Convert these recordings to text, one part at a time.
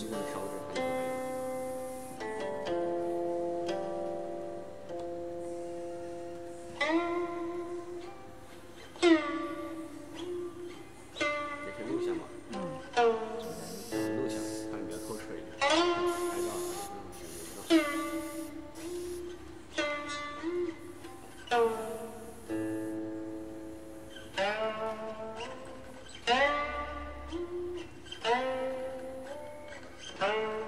也可以录下嘛，录下，看比较透彻。Música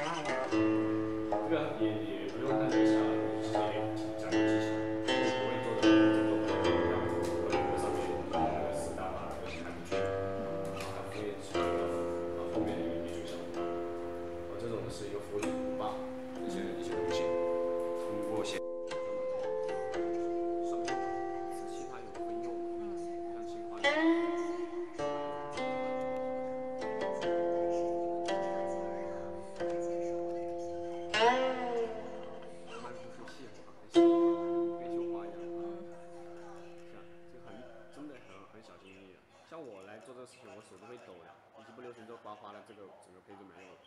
像我来做这个事情，我手都会抖的，一不留神就刮花了，这个整个杯子没有了。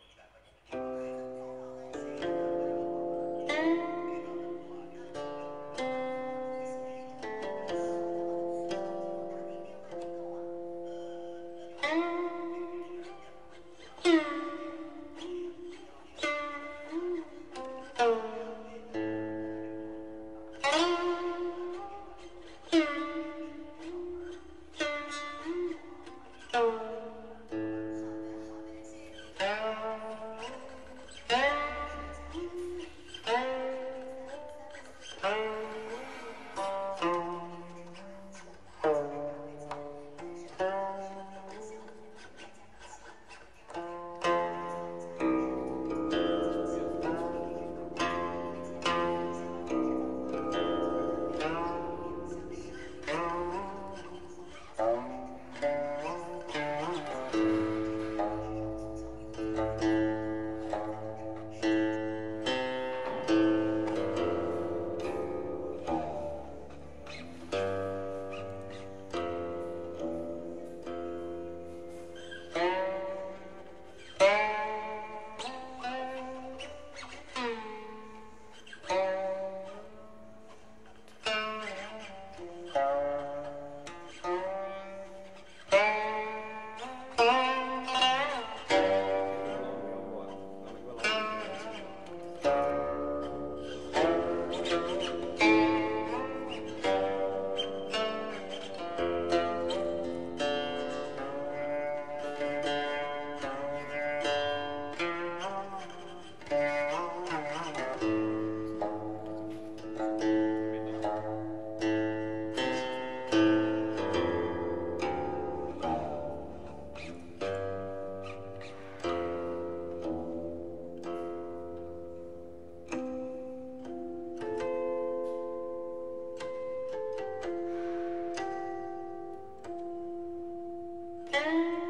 Mm-hmm.